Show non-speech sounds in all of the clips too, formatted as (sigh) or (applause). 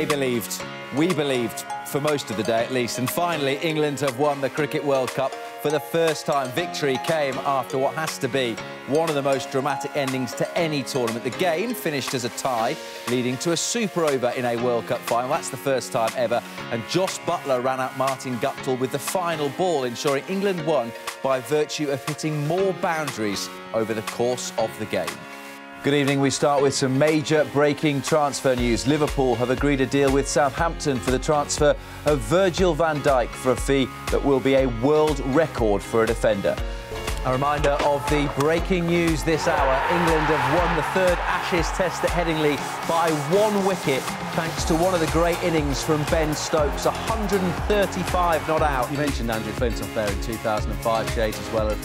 They believed, we believed, for most of the day at least. And finally, England have won the Cricket World Cup for the first time. Victory came after what has to be one of the most dramatic endings to any tournament. The game finished as a tie, leading to a super over in a World Cup final. That's the first time ever. And Jos Buttler ran out Martin Guptill with the final ball, ensuring England won by virtue of hitting more boundaries over the course of the game. Good evening. We start with some major breaking transfer news. Liverpool have agreed a deal with Southampton for the transfer of Virgil van Dijk for a fee that will be a world record for a defender. A reminder of the breaking news this hour. England have won the third Ashes Test at Headingley by one wicket, thanks to one of the great innings from Ben Stokes, 135 not out. You mentioned Andrew Flintoff there in 2005, Shades, as well as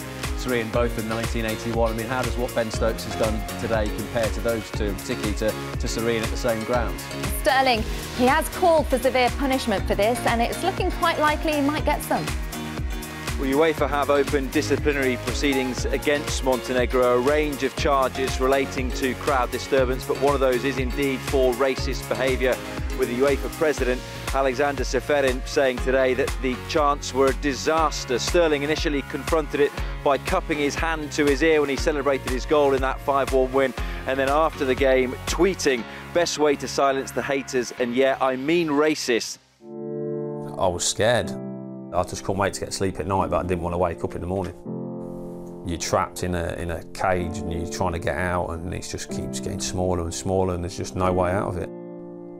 Sir Ian Botham in 1981. I mean, how does what Ben Stokes has done today compare to those two, particularly to, to Sir Ian at the same grounds? Sterling, he has called for severe punishment for this, and it's looking quite likely he might get some. Well, UEFA have opened disciplinary proceedings against Montenegro, a range of charges relating to crowd disturbance, but one of those is indeed for racist behaviour with the UEFA president Alexander Ceferin saying today that the chants were a disaster. Sterling initially confronted it by cupping his hand to his ear when he celebrated his goal in that 5-1 win and then after the game tweeting best way to silence the haters and yeah I mean racist. I was scared. I just couldn't wait to get sleep at night but I didn't want to wake up in the morning. You're trapped in a, in a cage and you're trying to get out and it just keeps getting smaller and smaller and there's just no way out of it.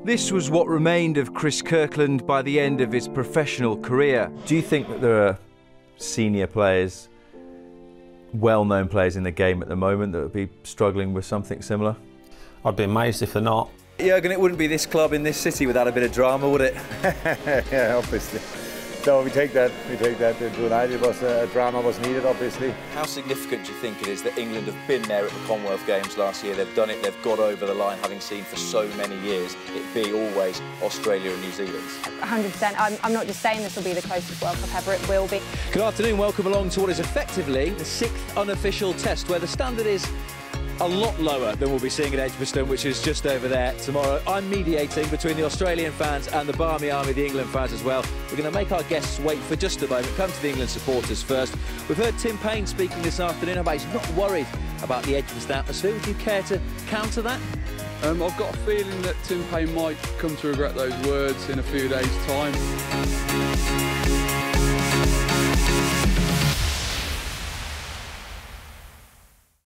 This was what remained of Chris Kirkland by the end of his professional career. Do you think that there are senior players, well-known players in the game at the moment that would be struggling with something similar? I'd be amazed if they're not. Jurgen, it wouldn't be this club in this city without a bit of drama, would it? (laughs) yeah, obviously. So we take that, we take that into an It was a drama was needed, obviously. How significant do you think it is that England have been there at the Commonwealth Games last year? They've done it, they've got over the line, having seen for so many years it be always Australia and New Zealand. 100%. I'm, I'm not just saying this will be the closest World Cup ever, it will be. Good afternoon, welcome along to what is effectively the sixth unofficial test, where the standard is a lot lower than we'll be seeing at Edgbaston, which is just over there tomorrow. I'm mediating between the Australian fans and the Barmy Army, the England fans as well. We're going to make our guests wait for just a moment. Come to the England supporters first. We've heard Tim Paine speaking this afternoon about he's not worried about the Edgbaston atmosphere. Would you care to counter that? Um, I've got a feeling that Tim Paine might come to regret those words in a few days' time.